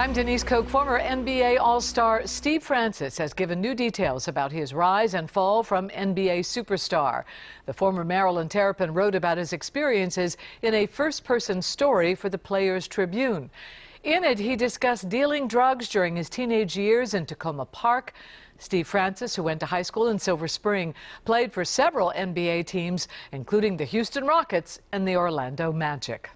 I'm Denise Koch. Former NBA All-Star Steve Francis has given new details about his rise and fall from NBA superstar. The former Maryland Terrapin wrote about his experiences in a first-person story for the Players Tribune. In it, he discussed dealing drugs during his teenage years in Takoma Park. Steve Francis, who went to high school in Silver Spring, played for several NBA teams, including the Houston Rockets and the Orlando Magic.